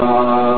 Uh,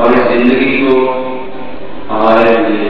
और इस ज़िंदगी को हमारे लिए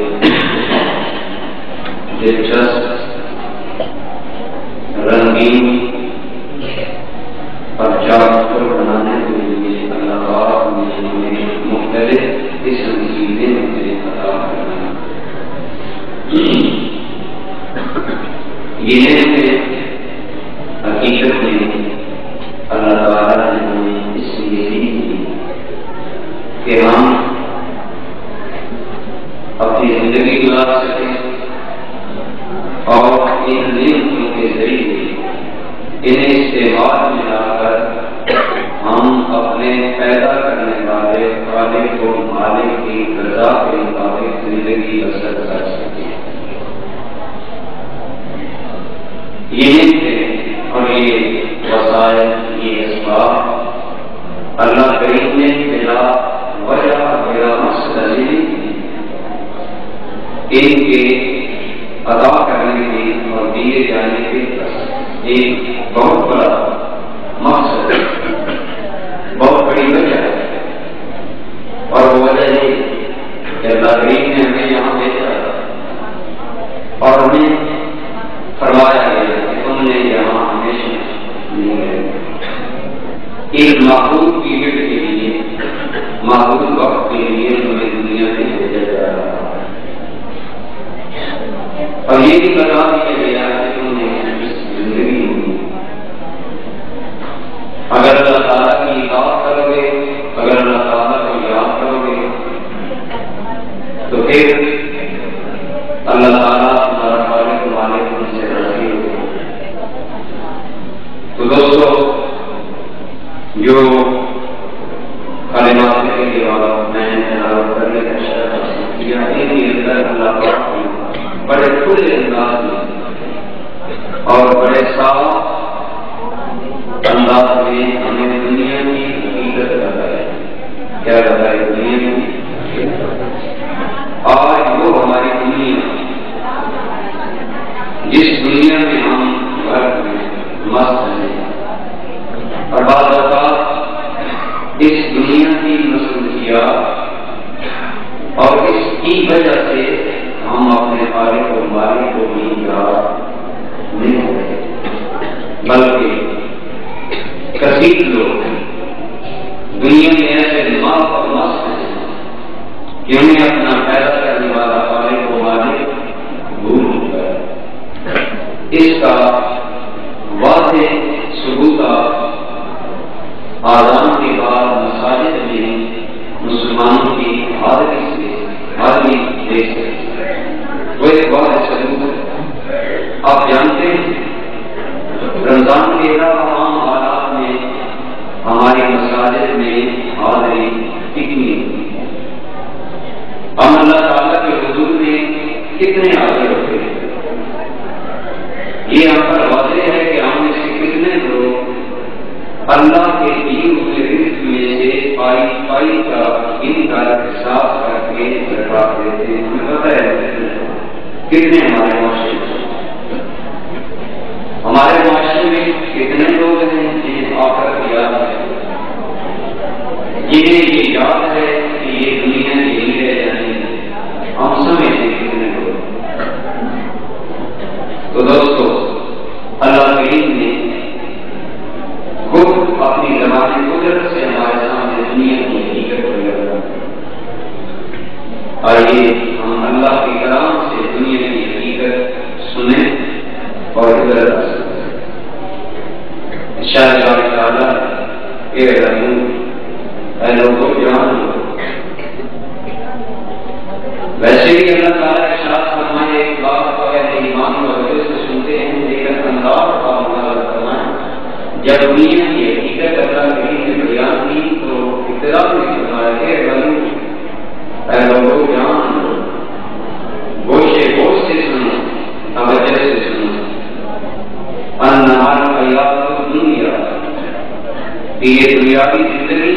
ये दुनियावी ज़िंदगी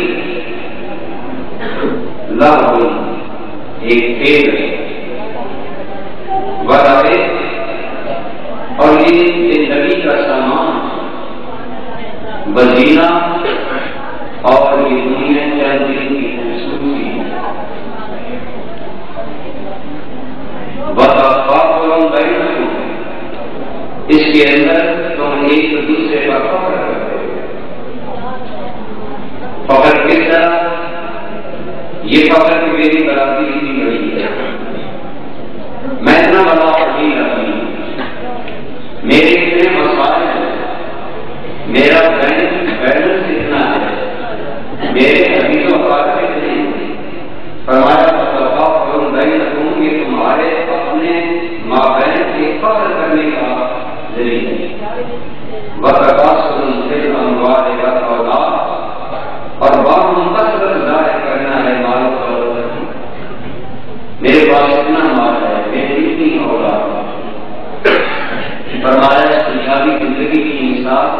लाभ एक खेल है बताए और ये ज़िंदगी का सामान बजीना और ये दुनिया चंद दिन की खूबसूरती अंदर तुम एक दूसरे का पकड़ करते हो। पकड़ किस तरह? ये पकड़ की मेरी बराबरी इतनी बड़ी है। मैं इतना बड़ा नहीं रखी मेरे इतने मसाले हैं। मेरा बैंक बैलेंस इतना है मेरे अभी तो अकाल इतने फरमाया ये तुम्हारे अपने माँ बहन के फख्र करने का कसरत करना है मेरे पास इतना है मेरी इतनी ज़िंदगी की इंसाफ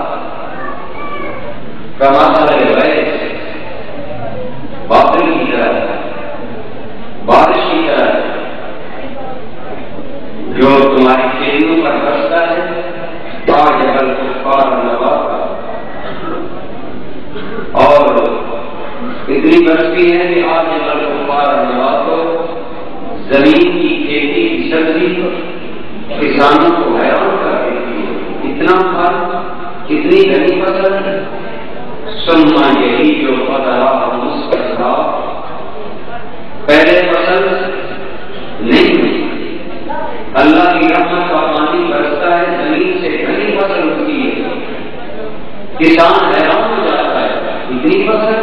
कमाशा वैस की तरह बारिश की तरह जो तुम्हारी खेलों पर बसता है जबल कुफार नवाब और इतनी बस्ती है कि आज तो ज़मीन की खेती की सब्ज़ी किसानों को हैरान कर देती है। इतना फल कितनी घनी फ़सल सुनना यही जो पता उसका पहले फ़सल नहीं अल्लाह की रहमत का पानी बरसता है, ज़मीन से घनी फ़सल होती है। किसान हैरान हो जाता है, इतनी फ़सल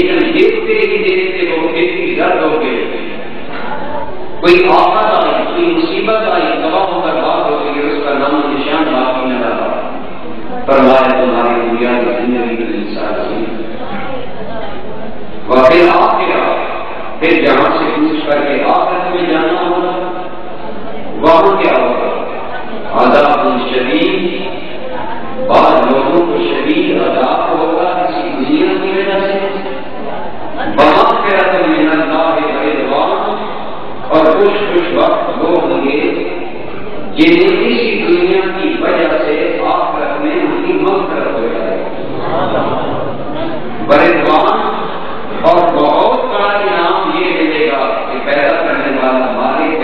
लेकिन देखते ही देखते वो खेती दर्द हो गए। कोई आफत आई, कोई मुसीबत आई, तबाह बात हो गई, उसका नाम निशान बाकी न रहा मारे तुम्हारी दुनिया की ज़िंदगी के इंसान और फिर आप फिर जहाँ से पूछ करके आखिरत किसी दुनिया की वजह से आखिरत में उनकी हो। जाए बरिद्वान और बहुत इनाम ये मिलेगा कि पैदा करने वाला मालिक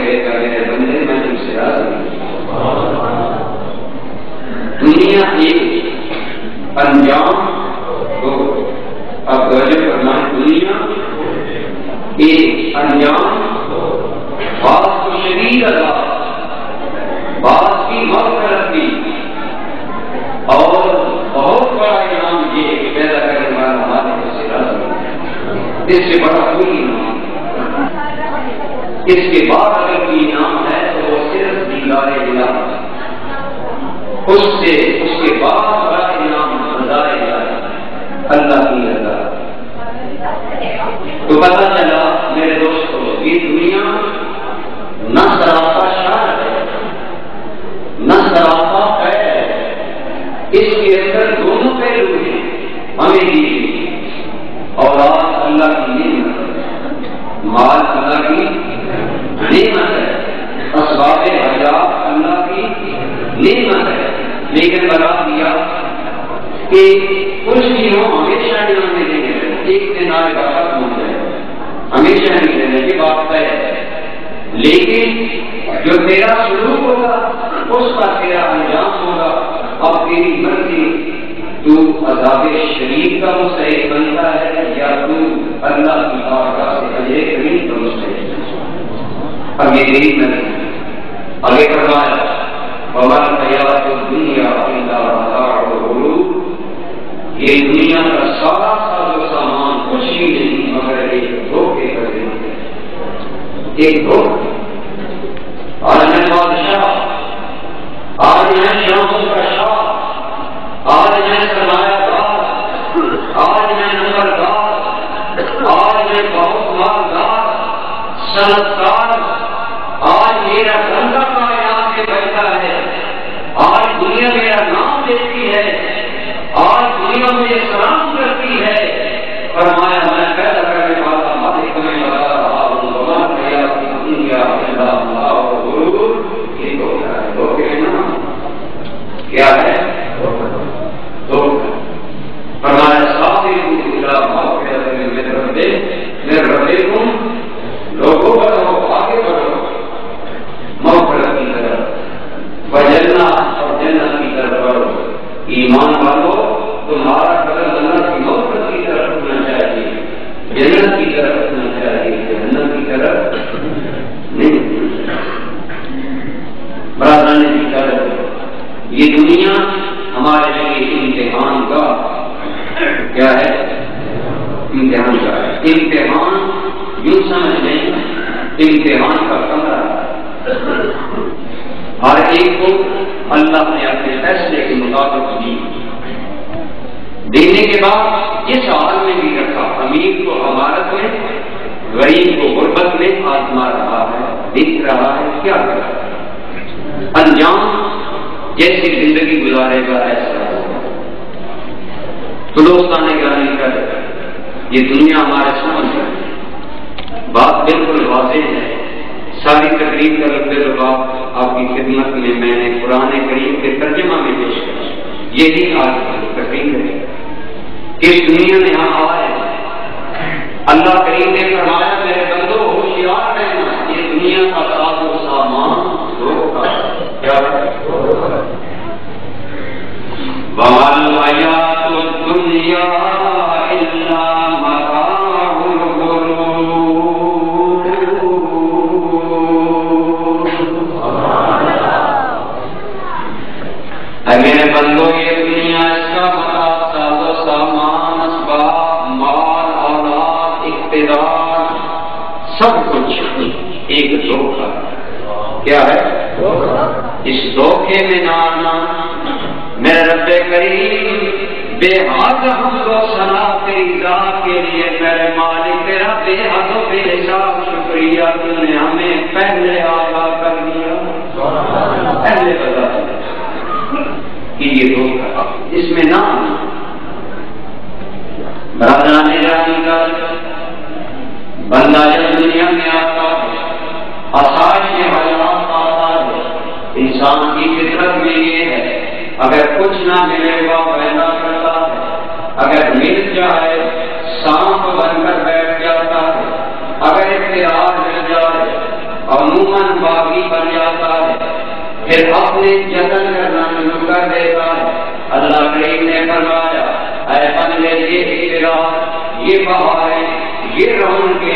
बंदे में तुमसे दुनिया एक अंजाम दो अब दुनिया एक अंजाम बात शरीर अदा इससे बड़ा कोई इनाम इसके बाद अगर कोई इनाम है तो वो सिर्फ़ दीदारे दिला उससे, उसके बाद बड़ा इनाम रजाए अल्लाह की रजा तो पता चला, मेरे दोस्तों ये दुनिया न सराफा शाह है, न सराफा है। इसके अंदर दोनों पहलू हैं, हमें दी और आज अल्लाह की नेमत माल अल्लाह की नेमत है। असबाब हजात अल्लाह की नेमत है। लेकिन बता दिया कि कुछ चीज़ों हमेशा नहीं मिलेंगे एक दिन आएगा खत्म हो जाए। हमेशा नहीं रहने की बात तय है। लेकिन जो तेरा शुरू होगा उसका तेरा अंजाम होगा। अब तेरी मर्ज़ी तू अजाब शरीफ का मुस्तैद बनता है या तू अल्लाह की बारगाह से अजय करीम का मुस्तैद अब ये तेरी मर्ज़ी आगे करवाया वमन हयात दुनिया ये दुनिया का सारा साजो सामान कुछ भी नहीं मगर एक धोखे का एक धोखे। आज मैं बादशाह, आज मैं शाहों का आज मैं सरमायादार आज मैं नंबरदार आज मैं बहुत मालदार सनतकार आज मेरा धंधा का यहाँ से बैठा है, आज दुनिया मेरा नाम देती है, आज दुनिया में सलाम करती है फरमाया मैं पैदा करने वाला मालिक में बता रहा हूँ भगवान भैया की दुनिया अल्लाह और गुरु ये धोखा है धोखे ना क्या है धोखा फरमाया साथी इला माफिया मेरे रब्बे मेरे रब्बे तुम लोगों बढ़ो आगे बढ़ो मौफरत की तरफ़ वजन्ना और जन्नत की तरफ़ बढ़ो ईमान वालो तुम्हारा कदम जन्नत की मौफरत की तरफ़ उठना चाहिए जन्नत की तरफ़ उठना चाहिए जन्नत की तरफ़ नहीं बरादरान की तरफ़ ये दुनिया हमारे लिए इम्तिहान का क्या है इम्तिहान का यूँ समझ लें इम्तिहान का कमरा। हर एक को अल्लाह ने अपने फैसले के मुताबिक दी देने के बाद इस हाल में भी रखा, अमीर को अमारत में, गरीब को गुर्बत में आजमा रहा है, देख रहा है, क्या कर रहा है? अंजाम जैसी ज़िंदगी गुजारेगा ऐसा तो दोस्तान गाने कर ये दुनिया हमारे समझ है। बात बिल्कुल वाजह है। सारी तकरीब का बात आपकी खिदमत में मैंने पुराने करीब के तर्जमा में पेश किया। यही आज तकरीब है कि दुनिया में हम आए अल्लाह करीम ने फरमाया, मेरे बंदो, होशियार रहना। ये दुनिया का साजो सामान धोखा क्या वमल दुनिया क्या है? इस धोखे में ना आना मेरे रब्बे करीम, बेहद हमको सना तेरी जात के लिए मेरे मालिक, तेरा बेहद बेहिसाब शुक्रिया तूने हमें पहले आगा कर दिया। पहले बता कि ये धोखा इसमें ना बरादरान का बंदा जब दुनिया में आता आसाश के है इंसान की फितरत में ये है? अगर कुछ ना मिलेगा पैदा करता है। अगर मिल जाए, सांप बनकर बैठ जाता है। अगर इख्तियार मिल जाए, अमूमन बागी बन जाता है। फिर अपने जतन करना शुरू कर देता है। अल्लाह करीम ने फरमाया, ऐ बंदे, ये इख्तियार ये बहारें ये रौनके,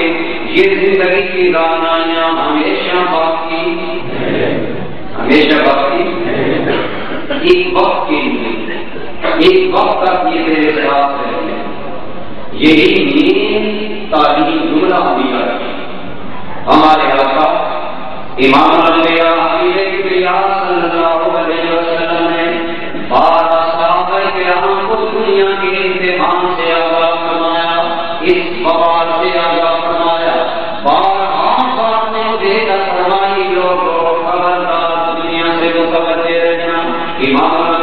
ये ज़िंदगी की रानाइयाँ हमेशा बाकी हमेशा बाकी एक वक्त के लिए एक वक्त तक ये मेरे साथ है। यही मेरी तालीम जुमला हुई हमारे आका, इमाम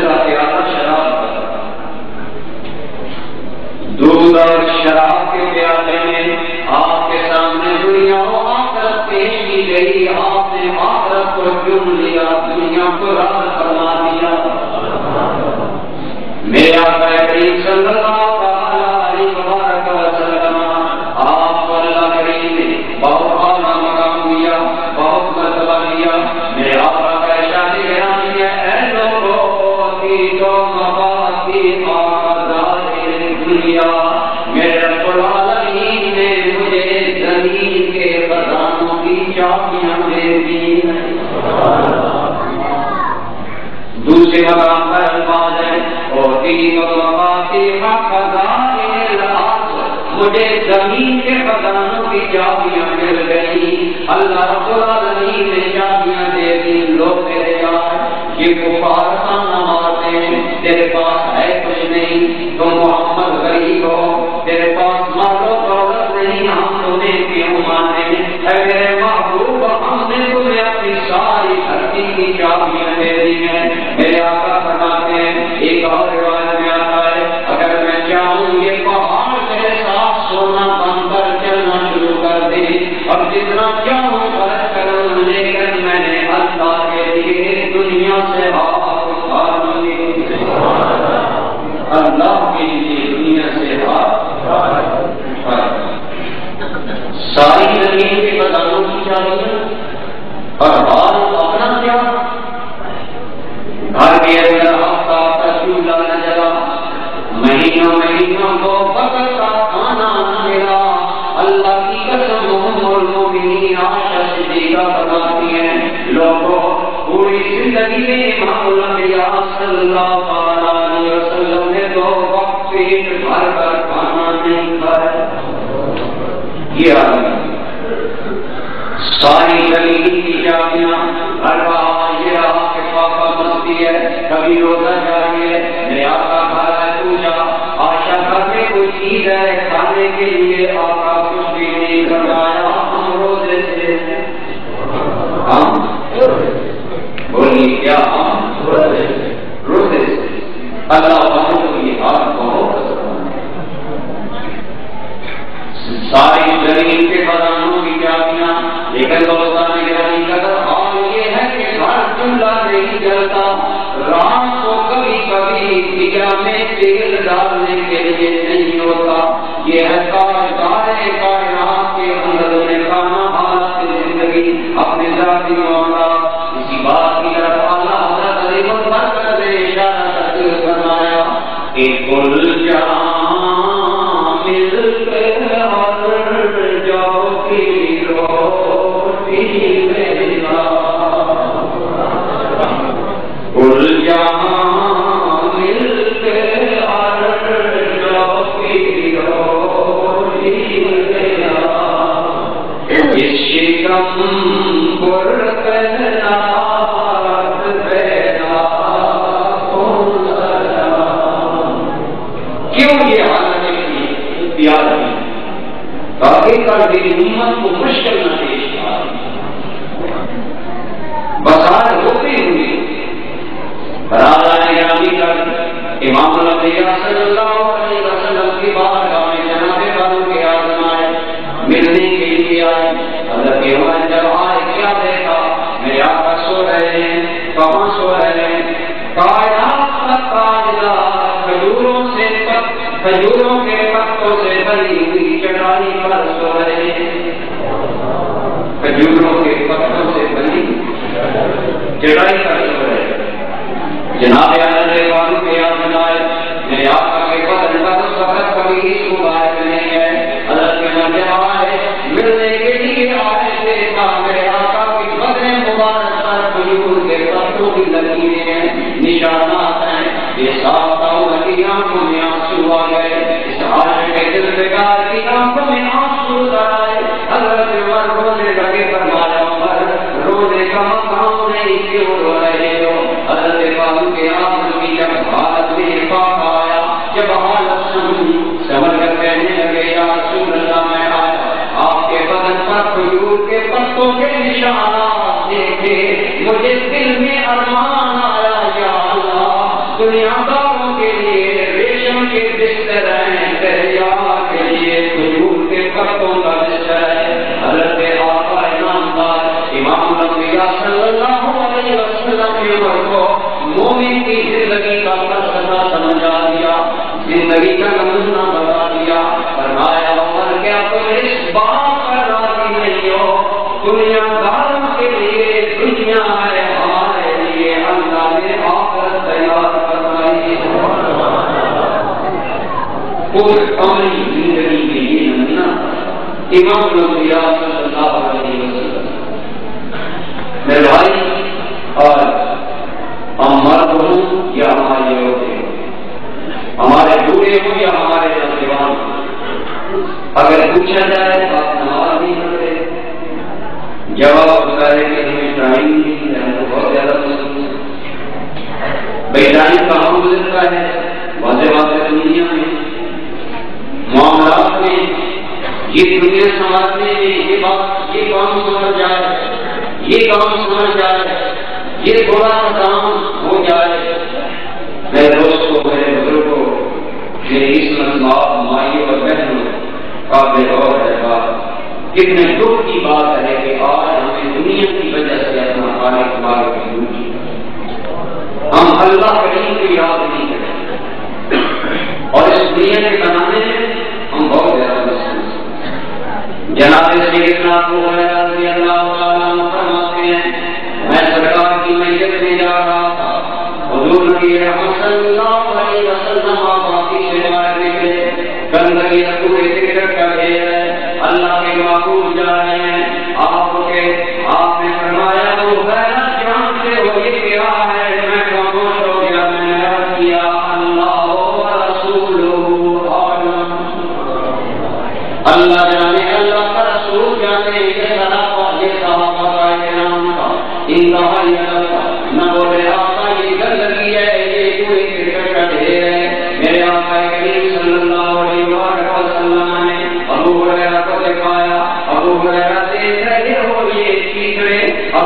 दूसरा प्याला शराब का शराब के प्याले में आपके सामने दुनिया आखरत पेश की गई आपने आखरत को चुन लिया? दुनिया को रद्द फरमा दिया। मेरा मुझे ज़मीन के खजानों की चाबियाँ मिल गई। अल्लाह आलमीन ने चाबियाँ दे दी। लोग मेरे यार ये कुफार खाना मारते हैं। तेरे पास है कुछ नहीं। तुम मोहम्मद गरीब हो। तेरे पास मालो दौलत नहीं। हम तुम्हें क्यों माने मेरे महबूब, हमने तुम्हें अपनी सारी धरती की चाबियाँ दे दी हैं। मेरे आका फरमाते हैं, एक और और क्यों फ़र्क करूँ? लेकिन मैंने अल्लाह के लिए दुनिया से ली अल्लाह कभी रोजा चाहिए आका घर है पूजा। आशा घर में कोई चीज़ है, खाने के लिए आका कुछ भी नहीं करवाया हम रोज़े से हम? बोलिए, क्या हम? रोज़े से अल्लाह वालों को बात बहुत सारी ज़मीन के खजानों की चाबियाँ लेकिन दोस्तान गिरानी का हाल ये है कि घर चूल्हा नहीं जलता रात को कभी कभी पिया में तेल डालने के लिए नहीं होता। यह कार्य कायनात के क्यों ये हालत इख्तियार की ताकि का मेरी उम्मत खजूरों के पत्तों से बनी हुई चटाई पर सोए खजूरों दुनियादारों के लिए रेशम के बिस्तर हैं इमाम नबिया सल्लल्लाहु अलैहि वसल्लम ने उमर को मोमिन की ज़िंदगी का फलसफा समझा दिया ज़िंदगी का नमूना बता दिया फरमाया उमर क्या तुम इस बात पर राज़ी नहीं हो दुनियादारों के लिए दुनिया है हमारे लिए अल्लाह ने आखिरत तैयार करवाई पूरे कमरी ज़िंदगी के लिए नमूना इमाम नबिया सल्लल्लाहु अलैहि वसल्लम मेरे भाई और हम मर्द हों या हमारी औरतें हमारे बूढ़े हों या हमारे नौजवान अगर पूछा जाए तो आप नमाज़ नहीं पढ़ते जवाब होता है कि हमें टाइम नहीं है तो बहुत ज़्यादा मुश्किल भाई टाइम कहाँ गुजरता है? वाजे वाजे दुनिया में मामला में ये दुनिया संभालने में ये बात, ये काम समझ जाए, ये काम समझ जाए, ये थोड़ा काम हो जाए मेरे दोस्तों मेरे बुज़ुर्गों इसमत माइयों और बहनों का बेहौर है बात कितने दुख की बात है कि आज हमें दुनिया की वजह से अपना मालिक भूल हम अल्लाह करीम की याद नहीं करें और इस दुनिया के गंदगी पूरे ज़िक्र का अल्लाह के महबूब जा रहे हैं आपके आपने फरमाया वो हुरैरा जानते हो, ये क्या है? मैं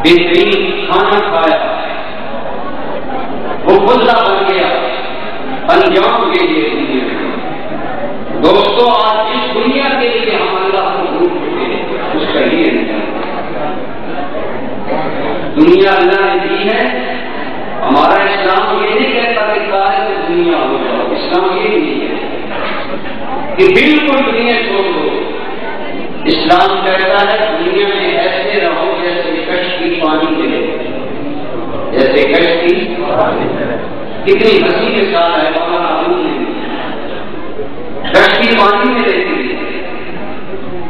बेहतरीन खाना खाया। वो खुदा बन गया। अंजाम के लिए। दुनिया दोस्तों, आज इस दुनिया के लिए हम अल्लाह को भूल चुके हैं। उसका ही दुनिया अल्लाह ने दी है। हमारा इस्लाम ये नहीं कहता कि सारे को दुनिया हो जाओ। इस्लाम ये नहीं है कि बिल्कुल दुनिया छोड़ दो। इस्लाम कहता है, दुनिया में ऐसे रहो जैसे कश्ती पानी के जैसे कश्ती कितनी हँसी के साथ है मौलाना अबू ने। कश्ती पानी में रहती है।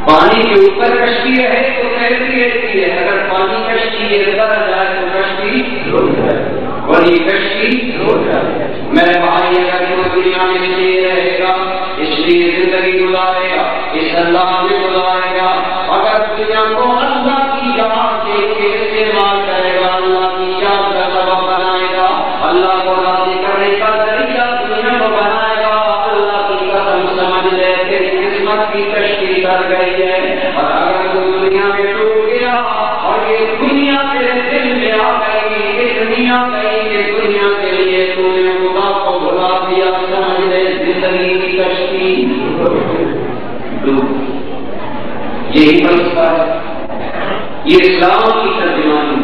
पानी के ऊपर कश्ती है तो तैरती रहती है अगर पानी कश्ती के आ जाए तो कश्ती वही कश्ती मेरे भाई अगर वो दुनिया में इसलिए रहेगा, इसलिए ज़िंदगी गुजारेगा, इस अल्लाह में गुजारेगा अगर दुनिया को की कश्ती डूब यही फलसफा ये इस्लाम की तर्जमानी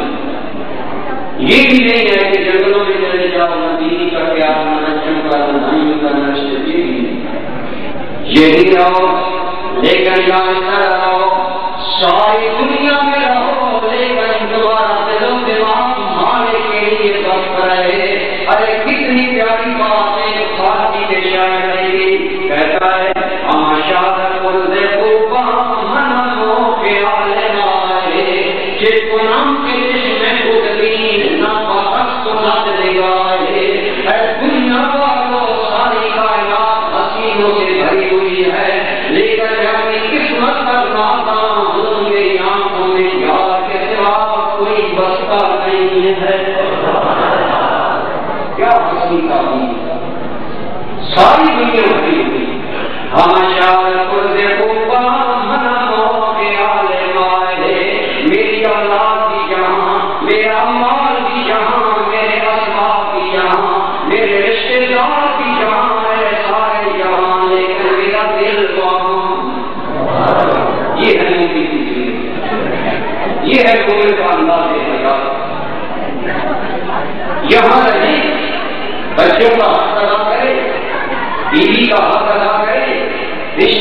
ये भी नहीं है कि जंगलों में चले जाओ, न दीनी का प्यार, न बच्चों का, न न रिश्ते यही रहो लेकिन यहाँ न रहो। सारी दुनिया में रहो लेकिन दोबारा दिलों दिमाग मारे के लिए वक्त रहे अरे कितनी प्यारी नहीं है। क्या हँसी का भी यहाँ रहे बच्चों का हक अदा करे बीवी का हक अदा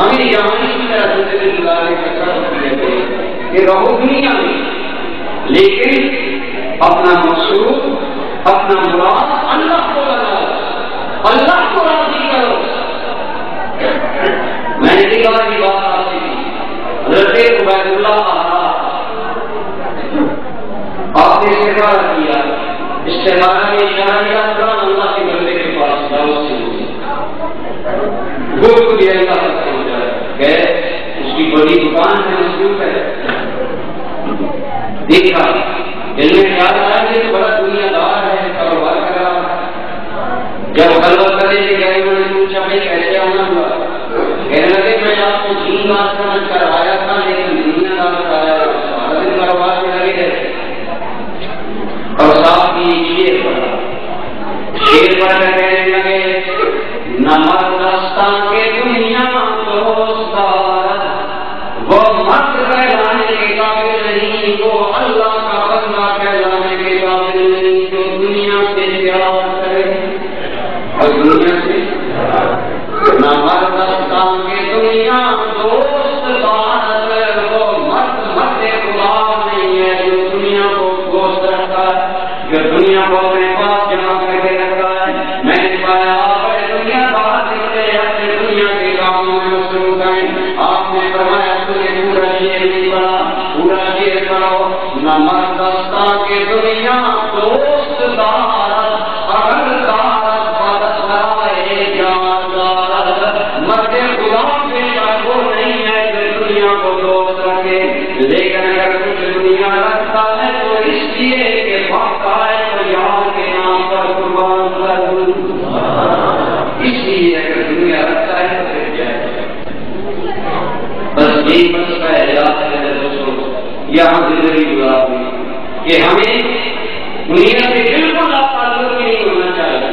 हमें यहाँ तरह का कर्म किए गए कि रहो दुनिया में। लेकिन अपना मकसूद, अपना मुराद अल्लाह को लगाओ। अल्लाह को राज़ी करो। मैंने की बार की बात आपसे की आपने इस्तेमाल किया। इस्तेमाल में इशारा किया कुरान अल्लाह के बंदे के पास दावत से गुरु दिया गए उसकी बड़ी दुकान है मज़बूत है। देखा, दिल में ख्याल आया कि तो बड़ा दुनियादार है कारोबार कर। रहा जब गलबत करने के गए उन्होंने पूछा, भाई, कैसे आना हुआ? कहने लगे, मैं आपको तीन बात समझ कर आया था, लेकिन दुनियादार का आया सारा दिन कारोबार में लगे रहे और साथ ही शेर पड़ा शेर कर कहने यही मसला है यहाँ ज़िंदगी गुजारनी कि हमें दुनिया से बिल्कुल ताल्लुक नहीं होना चाहिए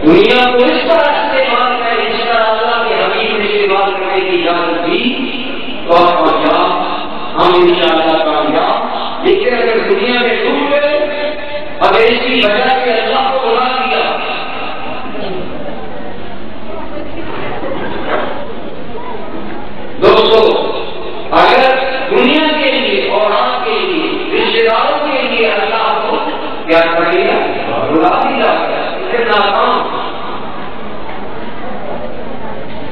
दुनिया को इस तरह इस्तेमाल करें इस तरह अल्लाह के हबीब ने इस्तेमाल करने की इजाज़त दी तो आप कामयाब, हम इंशाअल्लाह कामयाब। लेकिन अगर दुनिया में डूब गए, अगर इसकी वजह से अल्लाह को बुला दिया दोस्तों अगर दुनिया के लिए और आपके लिए रिश्तेदारों के लिए अल्लाह को क्या कर दिया बुला दिया फिर नाकाम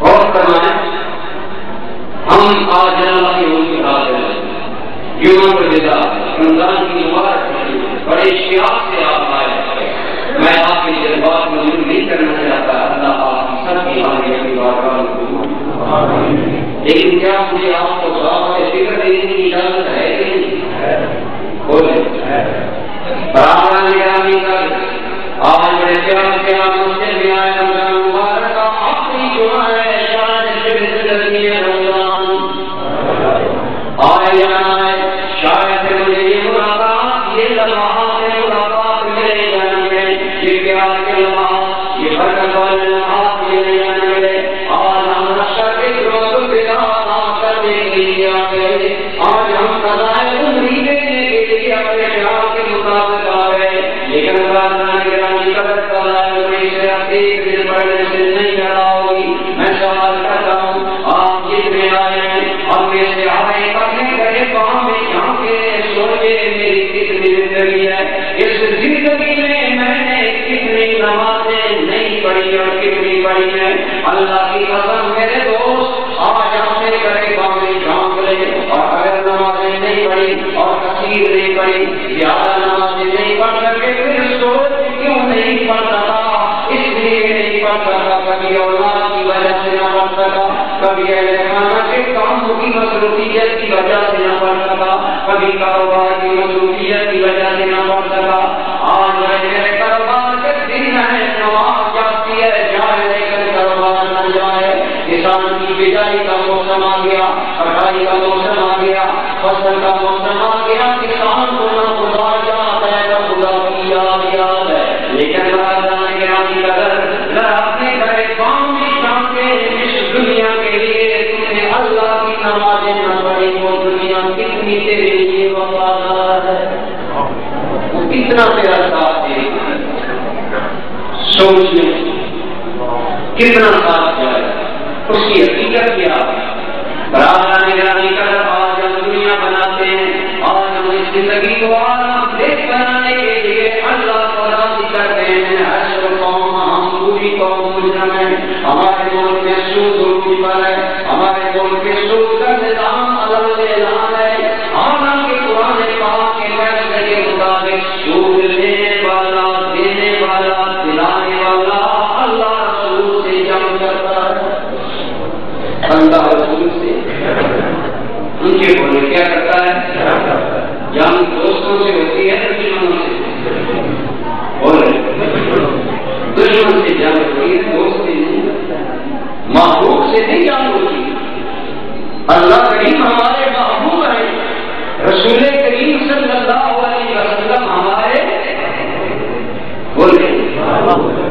और करवाए हम आज की हाजिर हैं। को विदा रमज़ान की मुबारक बड़े शियाब से आप आए मैं आपके जज्बात मजूर नहीं करना चाहता, अल्लाह आप सबकी हाजिर की बात लेकिन क्या मुझे आपको साफ़ फ़िक्र देने की इजाज़त है कि नहीं? बोले। बराबर निगरानी कर आज पढ़ी है। अल्लाह की कसम, मेरे दोस्त, आज करे ले और अगर नहीं और नहीं ज़्यादा नहीं पढ़ सके, फिर क्यों नहीं पढ़ इसलिए नहीं पढ़ कभी औलाद की वजह से न पढ़ सका। कभी खाना के की मसरूफियत की वजह से न पढ़ सका। कभी कारोबार की मसरूफियत की वजह से न पढ़ सका। बिजाई का मौसम आ गया कटाई का मौसम आ गया, फ़सल का मौसम आ गया, किसान को न खुदा याद है, न खुदा की याद याद है। लेकिन राजधानी गिरानी कदर जरा अपने घरे गाँव में जाके इस दुनिया के लिए तुमने अल्लाह की नमाजें न पढ़ी, वो दुनिया कितनी तेरे लिए वफादार है। वो कितना तेरा साथ दे। सोच ले, कितना साथ जाए, उसकी ज़िंदगी को बनाने के लिए अल्लाह को राज़ी करते हर कौम हम पूरी कौम मुजरम है हमारे मुल्क हमारे मुल्क का मुताबिक वाला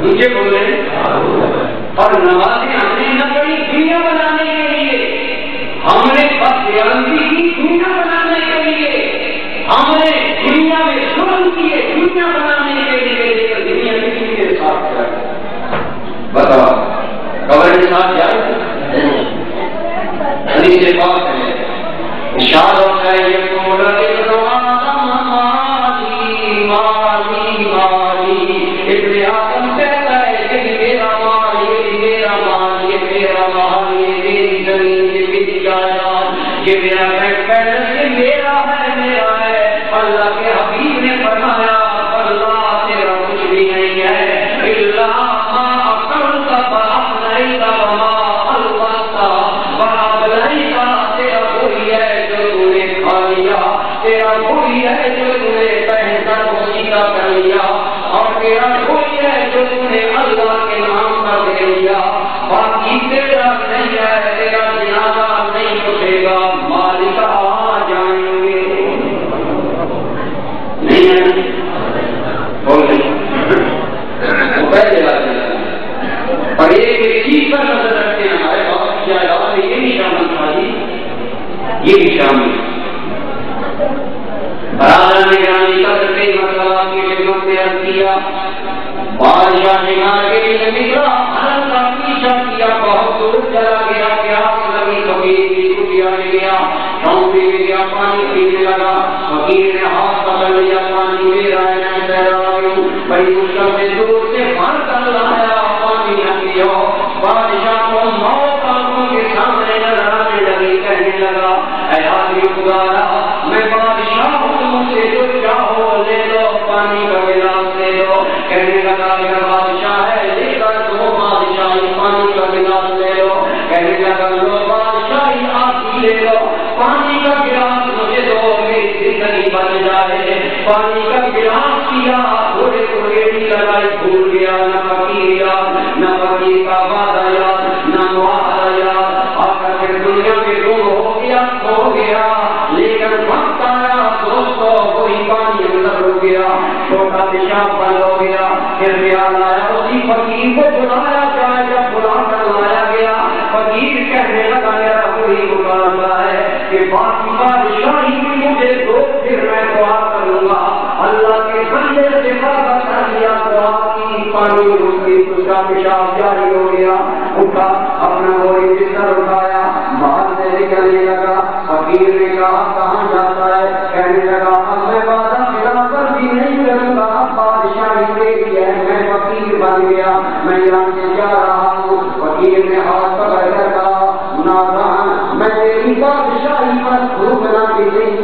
मुझे बोले और नमाजें हमने न पढ़ी दुनिया बनाने के लिए, हमने बदयांती की दुनिया बनाने के लिए, हमने दुनिया में जुर्म किए दुनिया बनाने के लिए लेकर दुनिया किसी के साथ बताओ, कबर के साथ जाए से बात है। इशार होता है ये ये मेरा बैंक बैलेंस ये मेरा है मेरा है। अल्लाह के हबीब ने फरमाया, अल्लाह तेरा कुछ भी नहीं है। तेरा कोई है जो तूने पहनकर वसीला कर लिया। और तेरा कोई है जो तूने अल्लाह के नाम पर दे लिया। बाकी तेरा नहीं है। नहीं उठेगा, मालिक आ जाएँगे। नहीं है? बोले बात और एक चीज़ पर नज़र रखते हैं हमारे बाप की में ये भी शामिल था जी ये भी शामिल बराबर निगरानी का कई मसला की खिदमत में अर्ज़ किया। बादशाह निगार के लिए निकला अनंत का किया, बहुत दूर चला गया, प्यास लगी फकीर की कुटिया में गया गाँव में गया, पानी पीने लगा फकीर ने हाथ पकड़ लिया, पानी ले रहा है मैं तैरा हूँ बड़ी मुश्किल से दूर से भर कर लाया, पानी न पियो। बादशाह को मौत आँखों के सामने नज़र आने लगी, कहने लगा आदमी खुदारा मैं बादशाह हूँ तुमसे जो चाहो, ले लो, पानी का गिलास ले लो। कहने लगा ले लो पानी का गिलास मुझे दो मेरी ज़िंदगी बच जाए। पानी का गिलास किया थोड़े थोड़े भी लड़ाई भूल गया, न फकीर याद न फकीर का वादा याद, न वादा याद। आकर फिर दुनिया में गुम हो गया, खो गया। लेकिन वक्त आया, दोस्तों कोई पानी अंदर हो गया। छोटा पेशाब बंद हो गया। फिर ख्याल आया उसी फकीर को बुलाया। बादशाही दो फिर मैं दुआ करूँगा। अल्लाह के बंदे से वादा लिया दुआ की पानी उसकी उसका पेशाब जारी हो गया। उठा, अपना बोरी बिस्तर उठाया बाहर से निकलने लगा। फकीर ने कहा, कहाँ जाता है? कहने लगा, अब मैं वादा खिलाफत भी नहीं करूँगा। बादशाही दे है मैं फकीर बन गया। मैं यहाँ से जा रहा हूँ। फकीर ने हाथ पकड़ कर कहा, नादान, मैं तेरी बादशाही पर घूमना भी नहीं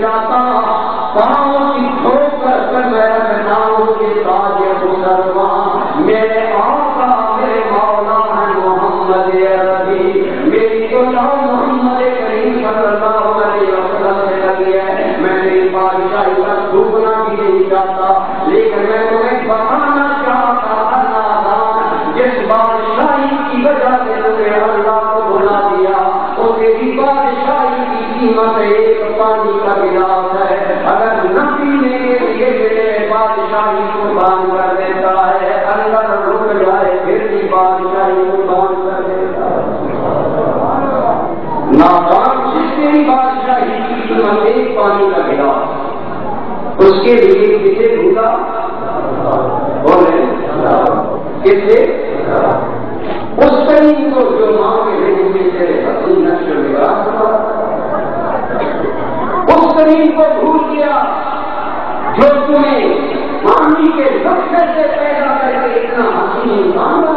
नहीं चाहता लेकिन मैं तुम्हें बताना चाहता, अल्लाह जिस बादशाही की वजह से तुमने अल्लाह को भुला दिया वो तेरी बादशाही की कीमत एक पानी का गिलास है। अगर न पीने के मेरे बादशाही को दान कर देता है अंदर रुक जाए, फिर भी बादशाही को दान कर देता है। नादान जिसने भी बादशाही की कीमत एक पानी का गिलास उसके लिए किसे ढूंढा बोले किसे उस करीब को जो मांगे नहीं मिलते अपनी नष्ट विकास उस करीब को भूल गया, जो तुम्हें पानी के लक्ष्य से पैदा करके इतना हसीन बना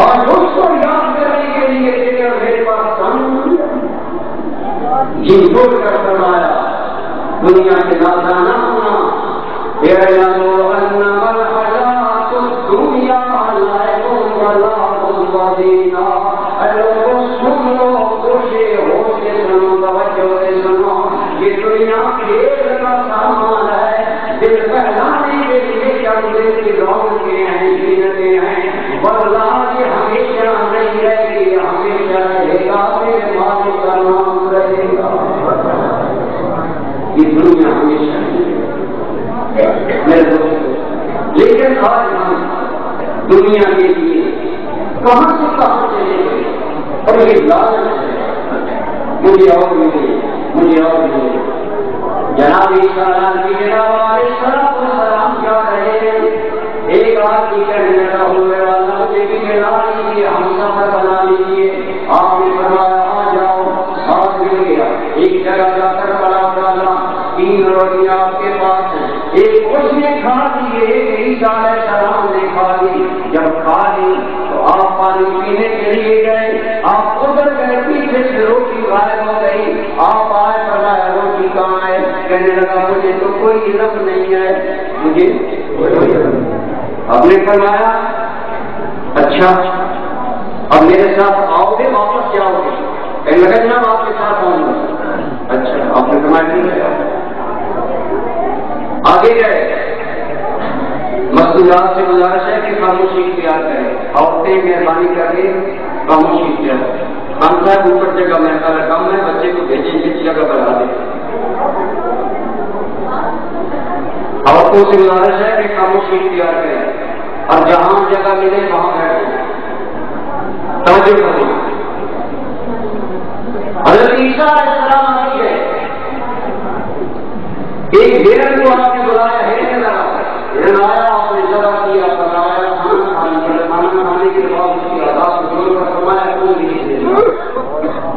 और उसको याद करने के लिए और मेरे पास कानून जिन जोड़ कर फरमाया दुनिया से नादाना होना। बेड़ा दुनिया के लिए। कहाँ से कहाँ चले गए? और ये लालच मुझे और मिले, मुझे और मिले। जनाब ईशान की जनाब सलाम क्या रहे एक आदमी कहने लगा हुए वाला मुझे भी मिला लीजिए हम सफ़र बना लीजिए। आपने फरमाया, आ जाओ साथ मिल गया। एक जगह जाकर बड़ा डाला तीन रोटियाँ आपके पास हैं। एक उसने खा ली एक ईसा सलाम पानी पीने के लिए गए। आप उधर गए, पीछे से रोटी गायब हो गई। आप आए, फरमाया, रोटी कहाँ है? कहने लगा, मुझे तो कोई इलम नहीं है। मुझे आपने फरमाया अच्छा अब मेरे साथ आओगे, वापस जाओगे। कहने लगा, जनाब, आपके साथ आऊँगा अच्छा आपने फरमाया, ठीक है। आगे गए। मजदूरात से गुजारिश है कि खामोशी इख्तियार करें। औरतें मेहरबानी करके खामोशी इख्तियार करें। हम साहब ऊपर जगह में सारा कम है, बच्चे को भेजें जिस जगह बढ़ा दें औरतों से गुजारिश है कि खामोशी इख्तियार करें। और जहाँ जगह मिले, वहाँ करें। हज़रत ईसा नहीं गए एक बेरन को आपने बुलाया है गिड़ाया और इशारा किया बताया खाना खाने के लिए, खाना खाने के बाद उसकी आज़ाद को जोड़ कर फरमाया, तुम नहीं देना।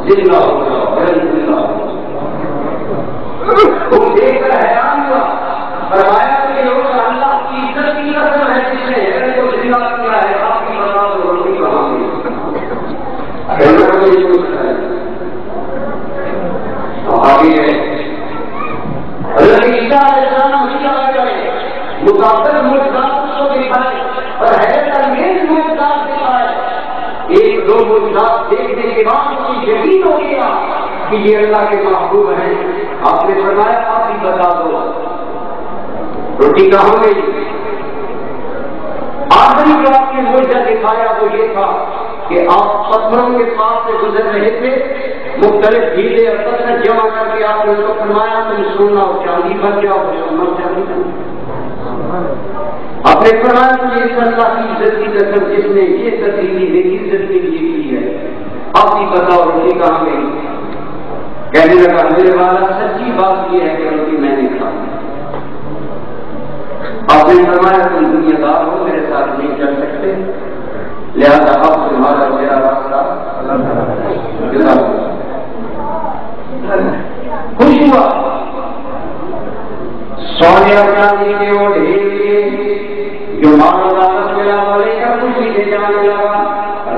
ज़िंदा हो जाओ जल्द ज़िंदा हो तुम देखकर हैरान हुआ। फरमाया कि लोग अल्लाह की इज़्ज़त की कसम है। जिसने हेरे को ज़िंदा किया है आपकी बर्दाश्त और रोटी कहाँ आगे है। अल्लाह की इच्छा है, जाना मसीहा करें। गई मुकाबल मुल्कात उसको दिखाए और हैरत अंगेज मुल्कात दिखाए एक, दो मुल्कात देखने के बाद उसकी यकीन हो गया कि ये अल्लाह के महबूब हैं। आपने फरमाया आप ही बता दो। रोटी कहाँ गई? आखिरी जो आपने मुर्जा दिखाया वो ये था कि आप पत्थरों के पास से गुजर रहे थे, मुख्तलिफ़ हीले और पत्थर जमा करके आपने उसको फरमाया, तुम सोना और चांदी बन जाओ सोना चांदी बन अपने मुझे इस अल्लाह की इज़्ज़त की कसम जिसने ये तकलीफी मेरी इज़्ज़त के लिए की है। आप ही बताओ रोटी कहाँ गई कहने लगा, मेरे वाला सच्ची बात यह है कि रोटी मैंने खा आपने फरमाया, तुम दुनियादार हो, मेरे साथ नहीं चल सकते। लिहाजा अब तुम्हारा मेरा रास्ता खुश हुआ सोने और चांदी के वो जो मानो मिला वो लेकर खुशी से जाने लगा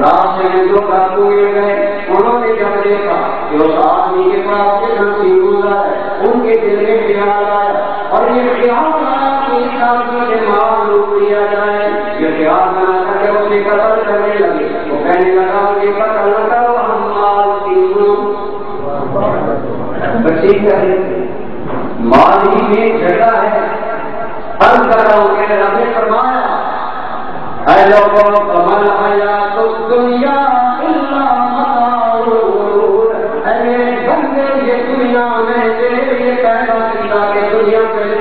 रात से दो काकू मिल गए उन्होंने जब देखा कि उस आदमी के पास के गुजरा है उनके दिल में ख्याल आया और ये ख्याल आया कि इस आदमी के लिया जाए ये ख्याल बना करके उसे कतल करने लगे वो कहने लगा मुझे कतल करो हम ही में झगड़ा है। हल कर रहा हूँ मैंने रबे फरमाया है लोगों कमल आया तो दुनिया बंदे ये दुनिया में तेरे लिए पैदा किया के दुनिया को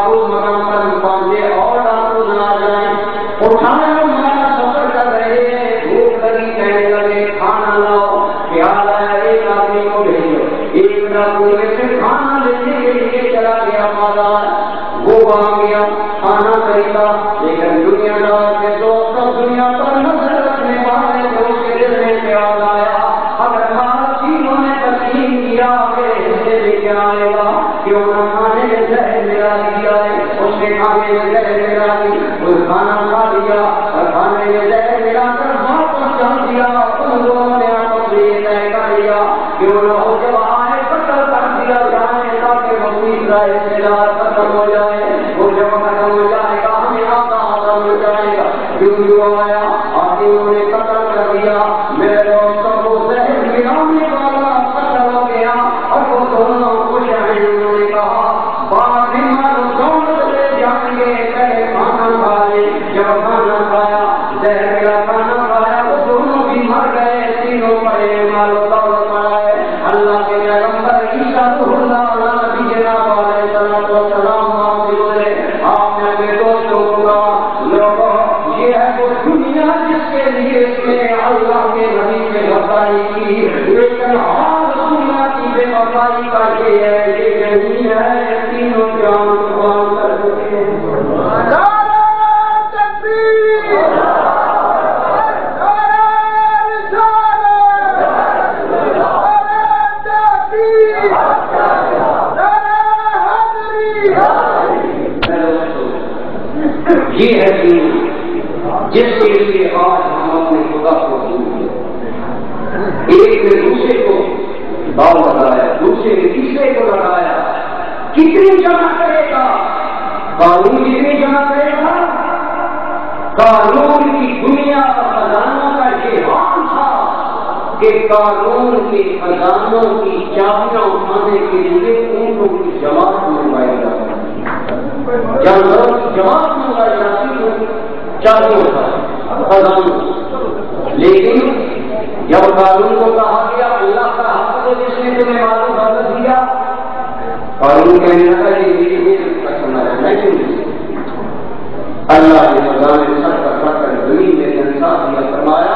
अल्लाह के अल्लाह ने सब का रखकर ज़मीन में इंसाफ दिया फरमाया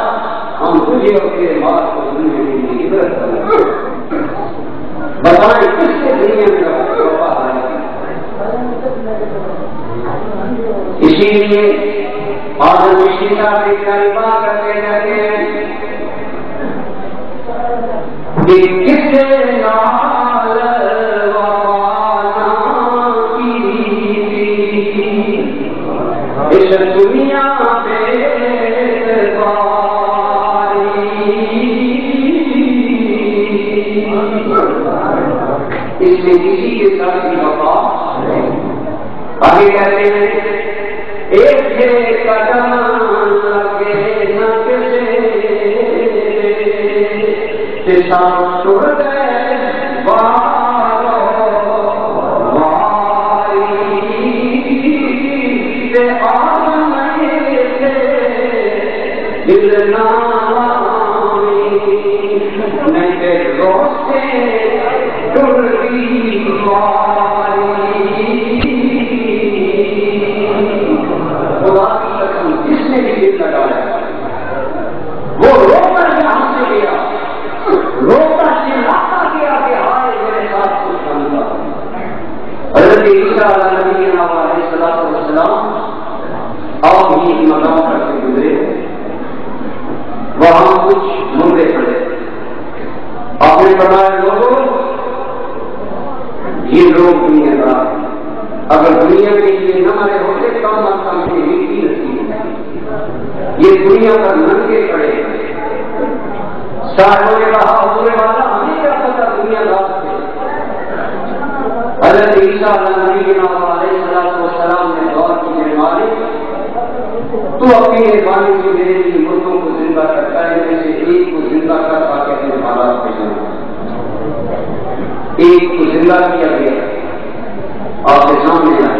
हम तुझे और तेरे बाप को दुनिया में इबरत बताएँ किसके दुनिया में इसीलिए और हम इसी का करते रहते हैं कि किस इसमें किसी के साथ भी वफा आगे कहते हैं, एक थे कदम लगे न किसे सुर गए फरमाया, लोगों, ये लोग दुनिया का, अगर दुनिया के लिए न मरे होते कम अज कम से एक ही नसीब ये दुनिया पर नंगे खड़े साहब ने कहा होने वाला हमें क्या पता दुनिया का हज़रत ईसा नबी के नाम वाले सलाम सलाम ने दौर की मेरे तू अपनी मेहरबानी से मेरे लिए मुर्दों को ज़िंदा करता है जैसे एक को ज़िंदा कर पाके अपने हालात पे जाना एक को ज़िंदा किया गया आपके सामने आया।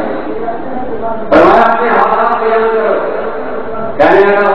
फरमाया, अपने हालात बयान करो। कहने लगा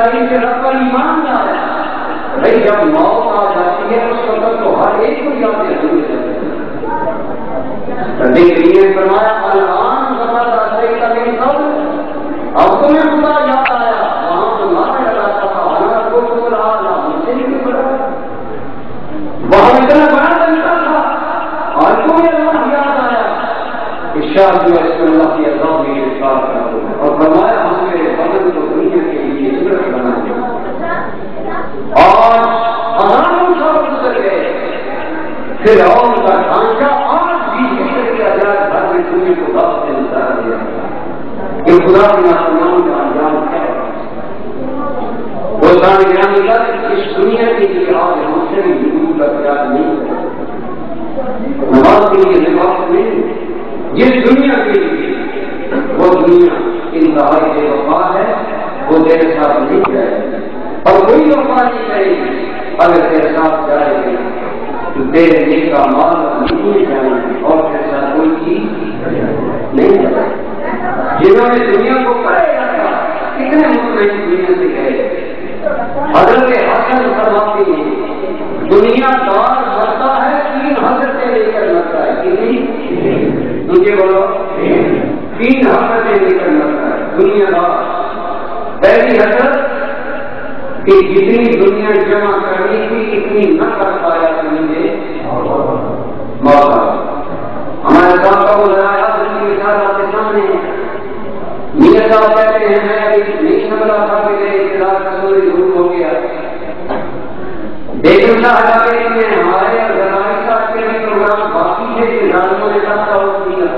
जाती है, रब पर ईमान ना भाई, जब मौत आ जाती है, उस वक्त तो हर एक को याद है। देख लिए फरमाया फिराउन का ढांचा आज भी विश्व के आज़ाद भर में दुनिया को वक्त से नज़र दिया कि खुदा के नासमान का अंजाम है। वो दान ज्ञान मिला इस दुनिया के लिए आज हमसे भी ज़रूर का त्याग नहीं करें नमाज़ के लिए, नमाज़ नहीं जिस दुनिया के लिए, वो दुनिया इंतहाई बेवफा है, वो तेरे साथ नहीं जाएगी। और कोई वफा नहीं करेगी अगर तेरे साथ जाएगी तो का माल नहीं जाएगी और साथ कोई चीज़ नहीं जिन्होंने दुनिया को पढ़ाया था कितने मुस्लिम दुनिया से गए हज़रत हसन फरमाती है दुनिया दौर मरता है, तीन हजरतें लेकर मरता है। कितनी मुझे बोलो। तीन हजरतें लेकर मरता है। दुनिया दौर पहली हज़रत कि जितनी दुनिया जमा करनी थी, इतनी न कर पाया समझे हमारे साथ का बुलाया ज़िंदगी सारा आपके सामने। मियाँ साहब कहते हैं, मैं अभी नहीं समझ था कि मेरे इकरार का सूर्य धूप हो गया। बेगम साहब में हमारे और जनाई साहब के भी प्रोग्राम बाकी थे कि नाजमों ने सबका वक्त दिया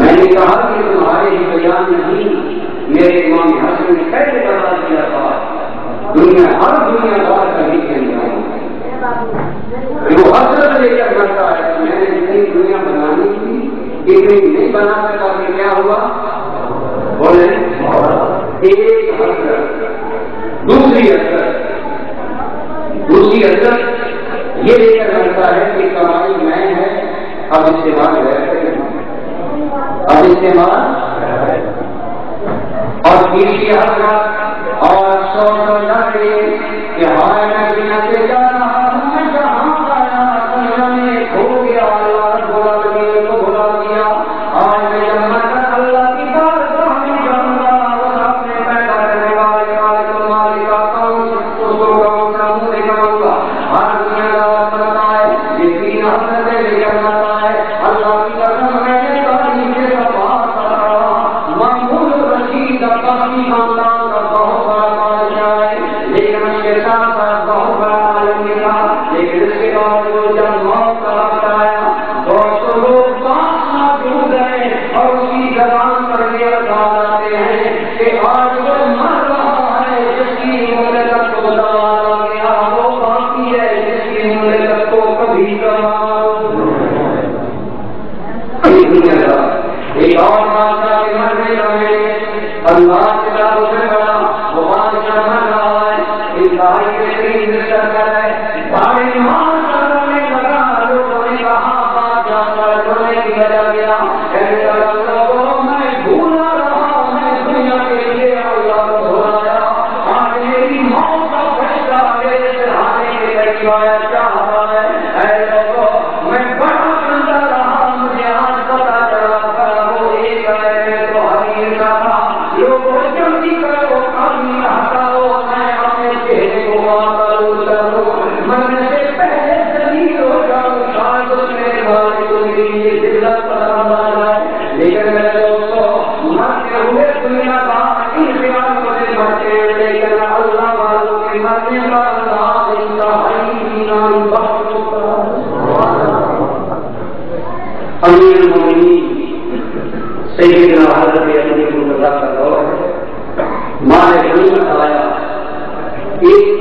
मैंने कहा कि तुम्हारे ही बयान नहीं, मेरे इमाम हसन ने कैसे बता दिया दुनिया, हर दुनिया कभी के वो हसरत लेकर करता है मैंने जितनी दुनिया बनानी थी इतनी नहीं बना सका क्या हुआ? बोले, एक दूसरी हसरत दूसरी हसरत ये लेकर करता है कि कमाई मैं है, अब इस्तेमाल है। अब इस्तेमाल और तीसरी और सौ कि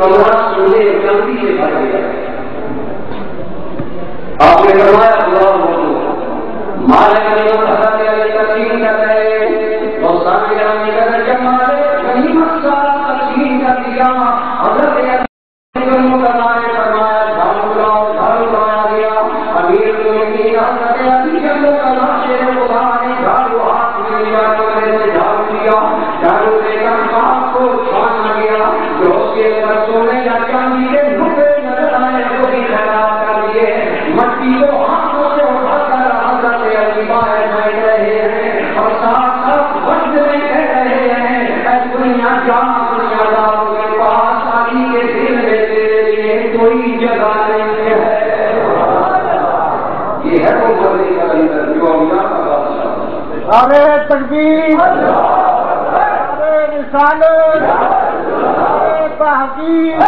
कमरा सोने जल्दी से भर गया। आपने फरमाया बुरा हो ने कहा कि अली तकसीम कर रहे और सामने जब मारे अरे तकबीर नारे रिसालत नारे तहकीर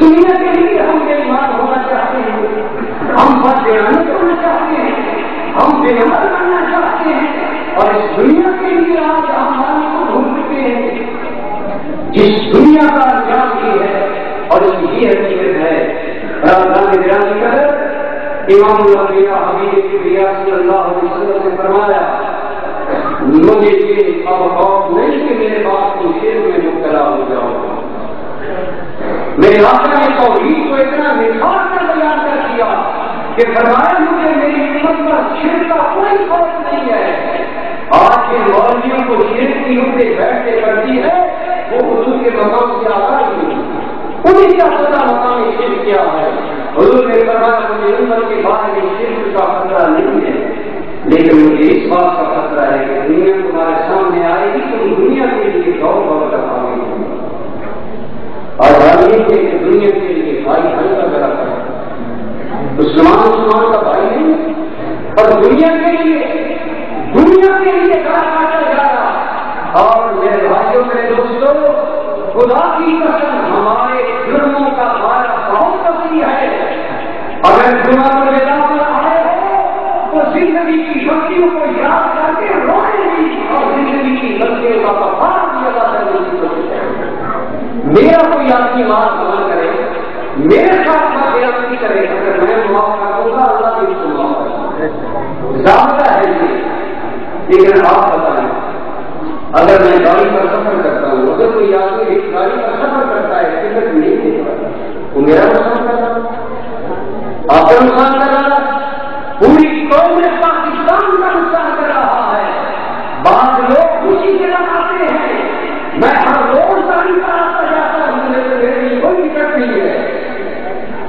दुनिया के लिए हम होना चाहते हैं। हम चाहते हैं। हम चाहते हैं। और इस दुनिया के लिए आज को ढूंढते हैं। दुनिया का है और हकीकत है। कर इमाम हबीब ने फरमाया, मुझे ये अब खौफ नहीं कि मेरे बाप को शेर में मुबतला हो जाऊँगा। मेरे आका ने तौहीद को इतना निखार कर बयान कर दिया कि फरमाया, मुझे मेरी उम्मत पर शिर का कोई खौफ नहीं है। आज के मौलवियों को शिर की उम्र बैठ के करती है, वो हुजूर के मकाम से आता ही नहीं। उन्हीं का पता मकाम शिर क्या है। हुजूर ने फरमाया, मुझे उम्मत के बारे में शिर का खतरा नहीं है। लेकिन मुझे इस बात का खतरा है कि दुनिया तुम्हारे सामने आएगी, तुम दुनिया के लिए गौर गौर पाओगे और जानिए कि दुनिया के लिए भाई भाई का गला मुसलमान मुसलमान का भाई नहीं और दुनिया के लिए, दुनिया के लिए गला और मेरे भाइयों, मेरे दोस्तों, खुदा की कसम, हमारे जुर्मों का हमारा बहुत वसी है। अगर जुर्मा पर बेटा आए हो तो ज़िंदगी की गलतियों को याद मेरा कोई आपकी माफ़ न करे, मेरे साथ ना बेअदबी करे, अगर मैं माफ़ कर दूँगा, अल्लाह भी उसको माफ़ ज़्यादा है ये, लेकिन आप बताएँ, अगर मैं गाड़ी पर सफ़र करता हूँ, अगर कोई आदमी एक गाड़ी पर सफ़र करता है टिकट नहीं दे पाता वो मेरा नुकसान कर रहा आपका नुकसान कर रहा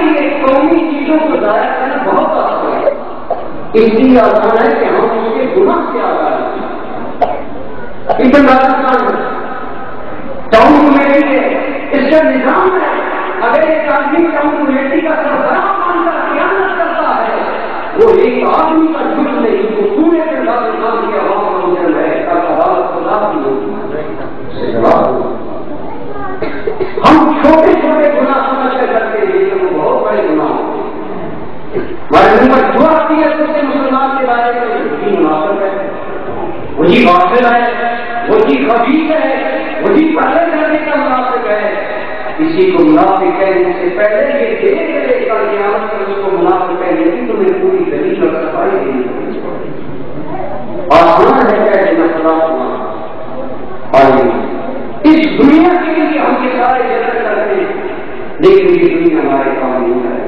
लिए कौमी चीज़ों को जाया करना बहुत आसान है इसलिए आसान है कि हम उसके गुना से आज़ाद इधर राजस्थान में टाउन कमेटी है, इसका निज़ाम है। अगर एक आदमी टाउन कमेटी का सरबराह मानकर खयानत करता है, वो एक आदमी का झुट नहीं, वो पूरे राजस्थान की आवाम का मुजरम है। हम छोटे छोटे गुना समझ कर करते हैं लेकिन वो बहुत बड़े गुना होते हैं जो आती है तो मुसलमान के बारे में है। है खबीस है पहले करने का है। किसी को मुनाफिक कहने से पहले ये देख उसको मुनाफिक कहने की तुम्हें पूरी दलील और सफ़ाई देनी आसान है खुदा और इस दुनिया के लिए हम ये सारे करते हैं, लेकिन ये दुनिया हमारे काम नहीं है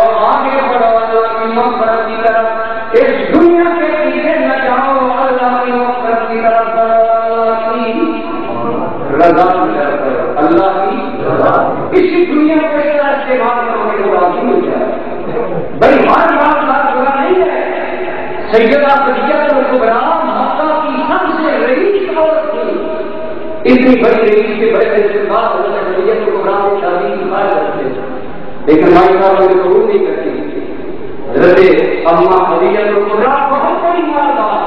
सैयदा तो कुबरा मक्का की सबसे रईस औरत थी। इतनी बड़ी रईस के बड़े रिश्तेदार हज़रत खदीजा तो कुबरा ने शादी की बात करते लेकिन भाई साहब ने कबूल नहीं करती हज़रत अम्मा खदीजा तो कुबरा बहुत बड़ी मालदार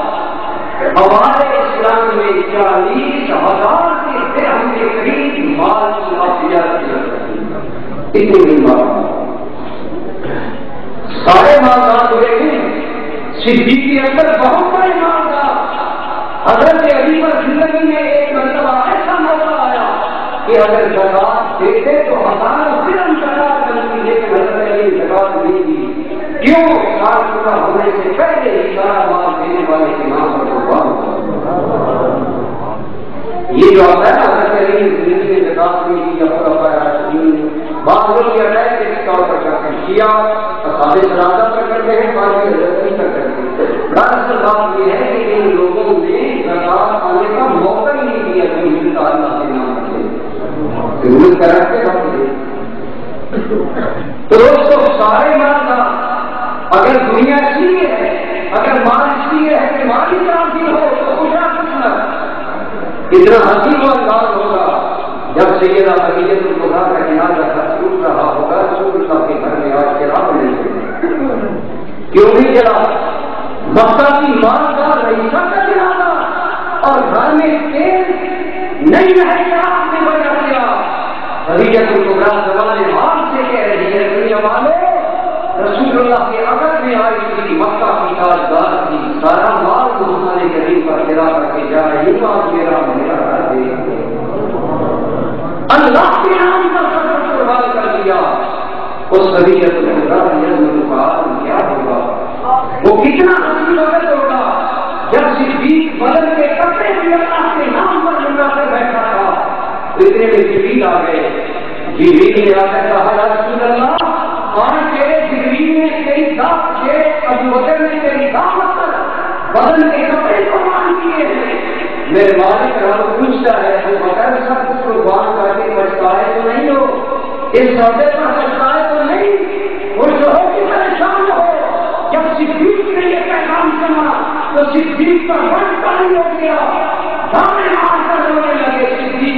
हमारे इस्लाम में चालीस हज़ार के करीब माल की इतनी बड़ी माल सारे मालदार हुए हैं सिद्धि के अंदर बहुत बड़े मालदार हज़रत अली पर ज़िंदगी में एक मरतबा ऐसा मौका आया कि अगर जकात देते तो हज़ारों हम जकात करती लेकिन हज़रत अली जकात नहीं दी क्यों? साल पूरा होने से पहले ही सारा माल देने वाले के नाम पर कुर्बान ये जो आता है ना अली ने ज़िंदगी में जकात नहीं दी अपना बाद लोग ये अटैक के तौर पर करते किया सादे सराजा पर करते हैं बाद दरअसल बात ये है कि इन लोगों ने जकात आने का मौका ही नहीं दिया कि अल्लाह के नाम से ज़रूरत करा के तो दोस्तों, सारे मालदार अगर दुनिया इसलिए है, अगर माल इसलिए है कि माल ही काफ़ी हो तो पूछा पूछना कितना हसीन व अंदाज होगा, जब सैयदा कुबरा का का छूट रहा होगा रसूल के घर में आज चिराग नहीं क्यों नहीं जला? मक्का की मालदार रईसा का जनाजा और घर में तेल नहीं रहे चिराग ने बजा दिया खदीजत जवान हाल से कह रही है दुनिया वाले रसूलुल्लाह के अगर में आई थी मक्का की ताजदार थी सारा माल हमारे गरीब पर गिरा करके जा रही बात मेरा मेरा कर दे अल्लाह के नाम का सब कुर्बान कर दिया। उस शरीयत इतने में जिबरील आ गए जिबरील ने आकर कहा रसूल अल्लाह और तेरे जिबरील ने तेरी दात के अबू बकर ने तेरी पर बदल के कपड़े कुर्बान किए हैं। मेरे मालिक रब पूछता है तो बकर सब कुछ कुर्बान करके पछताए तो नहीं हो? इस सौदे पर पछताए तो नहीं? खुश हो कि परेशान हो? जब सिद्दीक ने ये पैगाम सुना तो सिद्दीक का वंश पानी हो गया।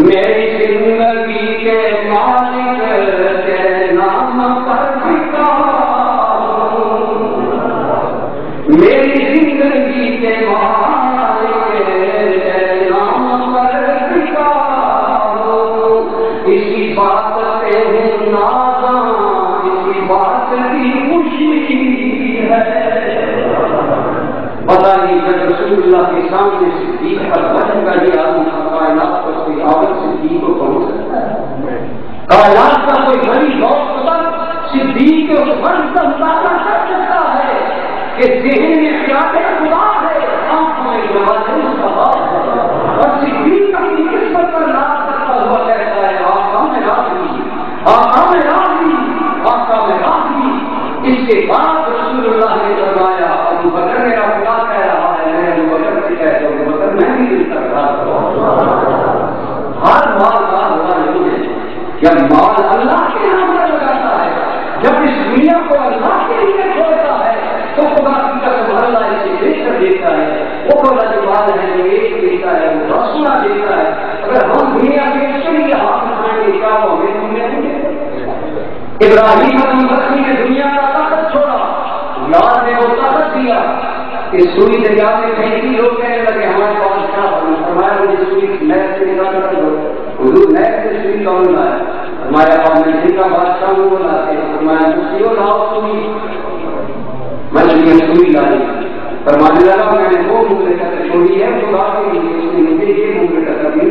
मेरी ज़िंदगी के मालिक इसी बात की खुशी है पता नहीं जब वज़न का ये आदमी था कायनात पर कोई आवत सिद्दीक को पहुँच सकता है कायनात का कोई बड़ी बहुत पता सिद्दीक के संसाधन कर सकता है, कि में प्यादे खुदा है, आँखों में है और किस्मत पर हुआ कहता है आका में राज़ी आका में राज़ी आका में राज़ी इसके बाद रसूलुल्लाह ने फरमाया अबू बकर मेरा खुदा कह रहा है मैं अबू बकर से कहता हूँ अबू बकर मैं भी दिल कर रहा हर माल का हुआ नहीं है जब माल अल्लाह के नाम पर लगाता है जब इस दुनिया को अल्लाह के लिए छोड़ता है तो खुदा की कसम अल्लाह इसे बेहतर देता है वो जो बाल है वो एक देता है वो रसूला देता है अगर हम दुनिया के इसके लिए हाथ उठाएँगे क्या वो हमें दुनिया नहीं इब्राहिम अली बकरी ने दुनिया का ताकत छोड़ा याद ने वो ताकत दिया। कि सूरी दरिया में भी लोग कहने लगे, हमारे पास क्या बना फरमाया, मुझे सूरी नहर से निकाल कर दो। नहर से सूरी कौन लाया हमारे पास मिट्टी का बादशाह वो लाते हैं? फरमाया मुझे लाओ सूरी मछली सूरी लाई परमाली लाला वो मुँह छोड़ी है, जो आपके लिए उसने मुझे ये मुँह रेखा तकमीन